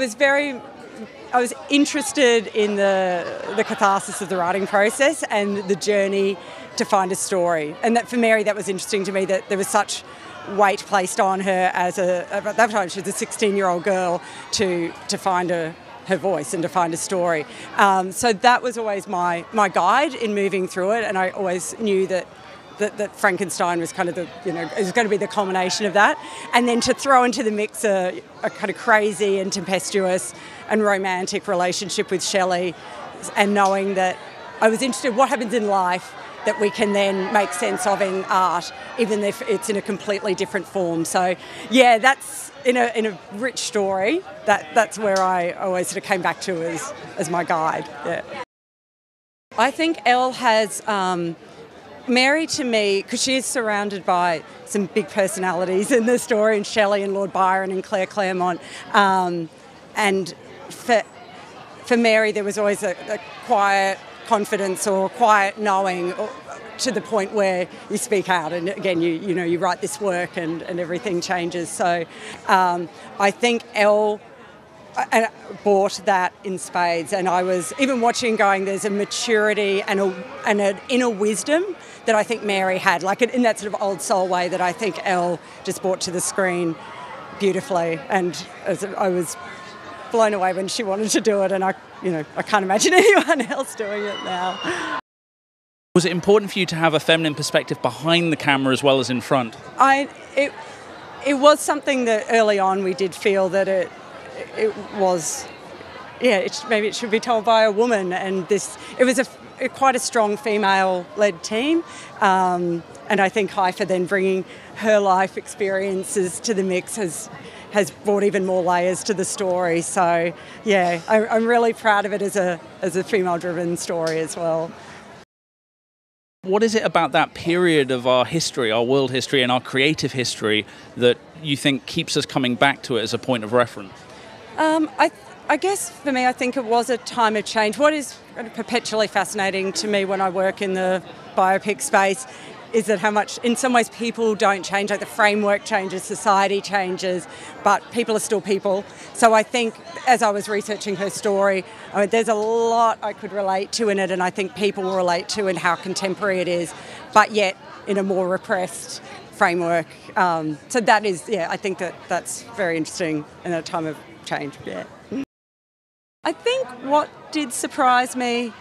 I was very I was interested in the the catharsis of the writing process and the journey to find a story. And that for Mary that was interesting to me that there was such weight placed on her as a at that time she was a 16 year old girl to to find a her voice and to find a story. Um, so that was always my my guide in moving through it, and I always knew that that, that, Frankenstein was kind of the, you know, it was going to be the culmination of that. And then to throw into the mix a, a kind of crazy and tempestuous and romantic relationship with Shelley, and knowing that I was interested in what happens in life that we can then make sense of in art, even if it's in a completely different form. So, yeah, that's in a, in a rich story. That that's where I always sort of came back to as as my guide. Yeah. I think Elle has. Um, Mary to me, because she is surrounded by some big personalities in the story, and Shelley and Lord Byron and Claire Clairmont, um, and for for Mary there was always a, a quiet confidence or quiet knowing. To the point where you speak out and again you you know you write this work and, and everything changes so um, I think Elle and bought that in spades. And I was even watching, going, there's a maturity and, a, and an inner wisdom that I think Mary had, like in that sort of old soul way that I think Elle just brought to the screen beautifully. And I was blown away when she wanted to do it, and I, you know, I can't imagine anyone else doing it now. Was it important for you to have a feminine perspective behind the camera as well as in front? I it it was something that early on we did feel that it it was, yeah, it, maybe it should be told by a woman. And this, it was a, a quite a strong female-led team. Um, and I think Haifaa then bringing her life experiences to the mix has has brought even more layers to the story. So yeah, I, I'm really proud of it as a as a female-driven story as well. What is it about that period of our history, our world history, and our creative history that you think keeps us coming back to it as a point of reference? Um, I, I guess for me, I think it was a time of change. What is perpetually fascinating to me when I work in the biopic space is that how much, in some ways, people don't change. Like the framework changes, society changes, but people are still people. So I think as I was researching her story, I mean, there's a lot I could relate to in it, and I think people will relate to in how contemporary it is, but yet in a more repressed framework. Um, so that is, yeah, I think that that's very interesting in a time of change. Yeah. I think what did surprise me,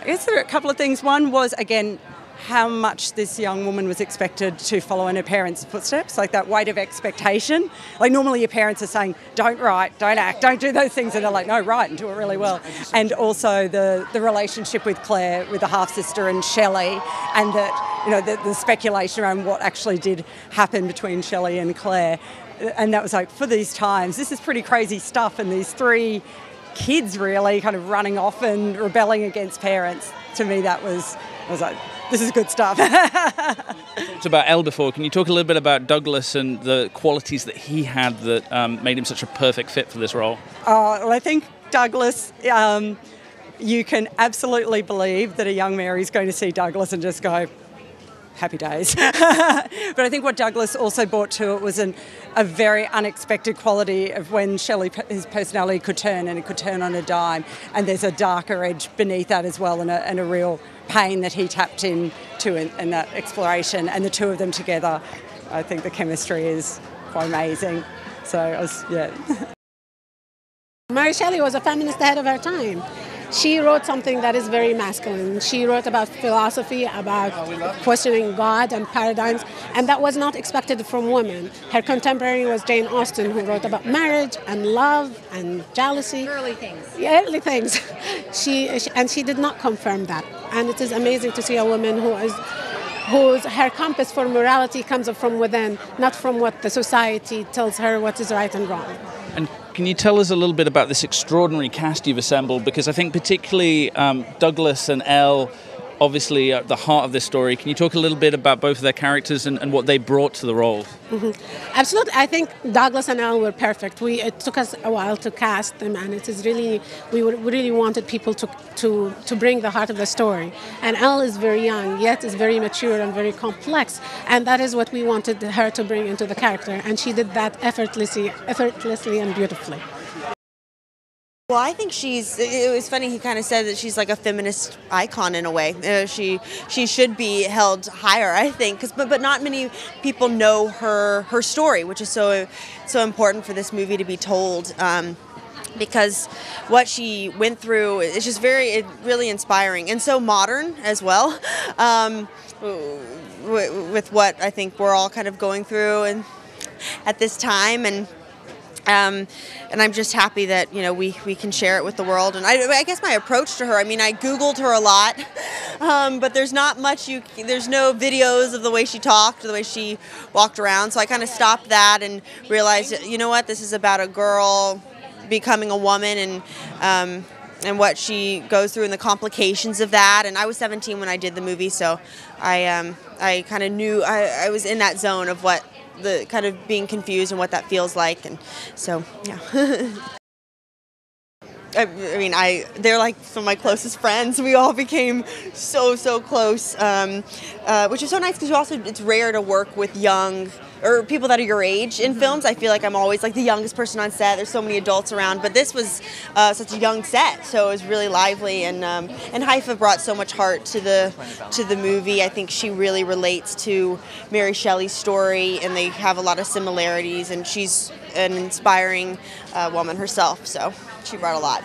I guess there are a couple of things. One was, again, how much this young woman was expected to follow in her parents' footsteps, like that weight of expectation. Like normally your parents are saying, don't write, don't act, don't do those things, and they're like, no, write and do it really well. And also the, the relationship with Claire, with the half sister and Shelley, and that, you know, the, the speculation around what actually did happen between Shelley and Claire and that was like for these times this is pretty crazy stuff and these three kids really kind of running off and rebelling against parents to me that was I was like this is good stuff. Talked about Elle before can you talk a little bit about Douglas and the qualities that he had that um, made him such a perfect fit for this role? Uh, well I think Douglas um, you can absolutely believe that a young Mary is going to see Douglas and just go happy days. but I think what Douglas also brought to it was an, a very unexpected quality of when Shelley, his personality could turn and it could turn on a dime. And there's a darker edge beneath that as well and a, and a real pain that he tapped into in, in that exploration. And the two of them together, I think the chemistry is quite amazing. So I was, yeah. Mary Shelley was a feminist ahead of her time she wrote something that is very masculine. She wrote about philosophy, about questioning God and paradigms, and that was not expected from women. Her contemporary was Jane Austen, who wrote about marriage and love and jealousy. Early things. Yeah, early things. she, and she did not confirm that. And it is amazing to see a woman who is whose her compass for morality comes from within, not from what the society tells her what is right and wrong. Can you tell us a little bit about this extraordinary cast you've assembled? Because I think particularly um, Douglas and Elle obviously at the heart of this story. Can you talk a little bit about both of their characters and, and what they brought to the role? Mm-hmm. Absolutely. I think Douglas and Elle were perfect. We it took us a while to cast them, and it is really we really wanted people to to to bring the heart of the story. And Elle is very young, yet is very mature and very complex, and that is what we wanted her to bring into the character, and she did that effortlessly, effortlessly and beautifully. Well, I think she's. It was funny. He kind of said that she's like a feminist icon in a way. Uh, she she should be held higher, I think. Cause, but but not many people know her her story, which is so so important for this movie to be told. Um, because what she went through is just very really inspiring and so modern as well um, with what I think we're all kind of going through and at this time and um, and I'm just happy that you know we, we can share it with the world. And I, I guess my approach to her, I mean, I Googled her a lot, um, but there's not much you. There's no videos of the way she talked, the way she walked around. So I kind of stopped that and realized, you know what, this is about a girl becoming a woman and. Um, and what she goes through and the complications of that. And I was 17 when I did the movie, so I um, I kind of knew I, I was in that zone of what the kind of being confused and what that feels like. And so, yeah. I, mean, I they're like some of my closest friends. We all became so so close, um, uh, which is so nice because also it's rare to work with young or people that are your age in mm-hmm. films. I feel like I'm always like the youngest person on set. There's so many adults around, but this was uh, such a young set, so it was really lively. And um, and Haifaa brought so much heart to the to the movie. I think she really relates to Mary Shelley's story, and they have a lot of similarities. And she's an inspiring uh, woman herself, so she brought a lot.